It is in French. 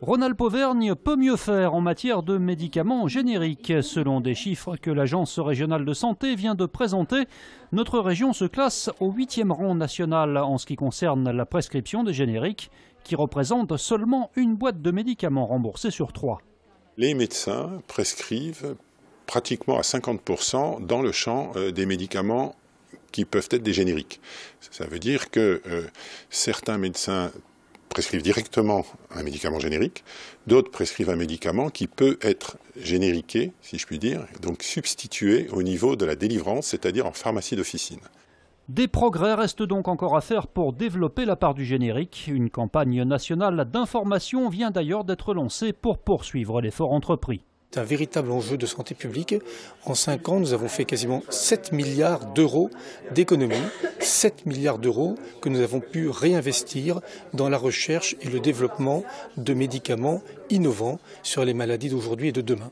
Ronald Pauvergne peut mieux faire en matière de médicaments génériques. Selon des chiffres que l'Agence régionale de santé vient de présenter, notre région se classe au huitième rang national en ce qui concerne la prescription des génériques, qui représente seulement une boîte de médicaments remboursés sur trois. Les médecins prescrivent pratiquement à 50% dans le champ euh, des médicaments qui peuvent être des génériques. Ça veut dire que euh, certains médecins prescrivent directement un médicament générique, d'autres prescrivent un médicament qui peut être génériqué, si je puis dire, donc substitué au niveau de la délivrance, c'est-à-dire en pharmacie d'officine. Des progrès restent donc encore à faire pour développer la part du générique. Une campagne nationale d'information vient d'ailleurs d'être lancée pour poursuivre l'effort entrepris. C'est un véritable enjeu de santé publique. En cinq ans, nous avons fait quasiment 7 milliards d'euros d'économies, 7 milliards d'euros que nous avons pu réinvestir dans la recherche et le développement de médicaments innovants sur les maladies d'aujourd'hui et de demain.